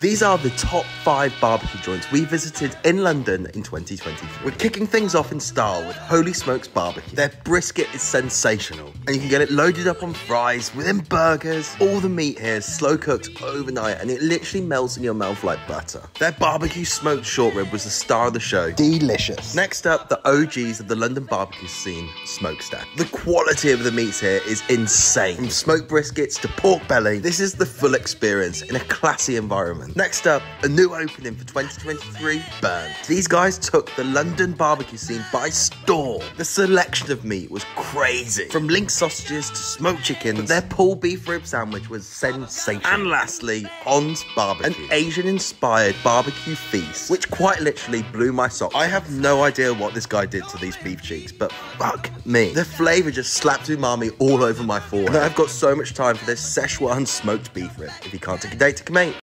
These are the top five barbecue joints we visited in London in 2023. We're kicking things off in style with Holy Smokes Barbecue. Their brisket is sensational, and you can get it loaded up on fries, within burgers. All the meat here is slow cooked overnight, and it literally melts in your mouth like butter. Their barbecue smoked short rib was the star of the show. Delicious. Next up, the OGs of the London barbecue scene, Smokestak. The quality of the meats here is insane. From smoked briskets to pork belly, this is the full experience in a classy environment. Next up, a new opening for 2023, Burnt. These guys took the London barbecue scene by storm. The selection of meat was crazy. From link sausages to smoked chickens, their pulled beef rib sandwich was sensational. And lastly, On's Barbecue, an Asian-inspired barbecue feast, which quite literally blew my socks. I have no idea what this guy did to these beef cheeks, but fuck me. The flavour just slapped umami all over my forehead. And I've got so much time for this Szechuan smoked beef rib. If you can't take a date, take a mate.